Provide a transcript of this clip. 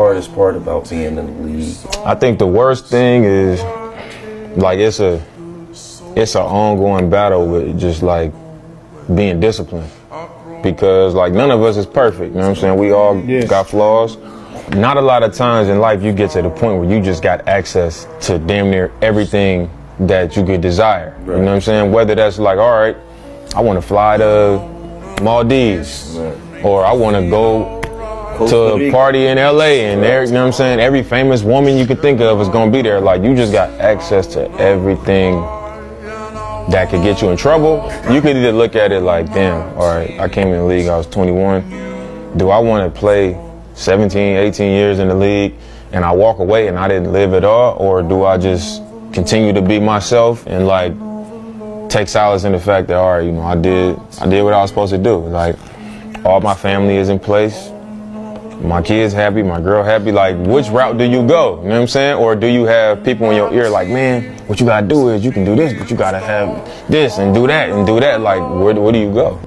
hardest part about being in the league? I think the worst thing is like it's a it's an ongoing battle with just like being disciplined because like none of us is perfect. You know what I'm saying? We all Yeah. got flaws. Not a lot of times in life you get to the point where you just got access to damn near everything that you could desire. You know what I'm saying? Whether that's like, all right, I want to fly to Maldives, or I want to go Costa to a party in LA and there, you know what I'm saying? Every famous woman you could think of is gonna be there. Like you just got access to everything that could get you in trouble. You could either look at it like, damn, all right, I came in the league, I was 21. Do I want to play 17, 18 years in the league and I walk away and I didn't live at all? Or do I just continue to be myself and like take solace in the fact that, all right, you know, I did, I did what I was supposed to do. Like all my family is in place my kids happy, my girl happy. Like, which route do you go? You know what I'm saying? Or do you have people in your ear like, man, what you gotta do is you can do this, but you gotta have this and do that and do that. Like, where, where do you go?